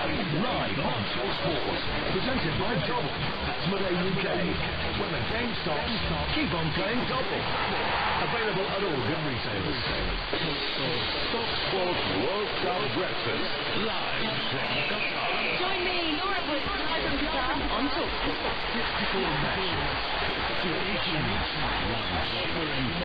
Live on Talk Sports. Presented by Dobble. That's Asmodee UK. When the game starts, keep on playing Dobble. Available at all good retailers. Talk Sports World Cup Breakfast. Live from Qatar. Join me, Laura Wood, from Qatar on Talk Sports. Matches.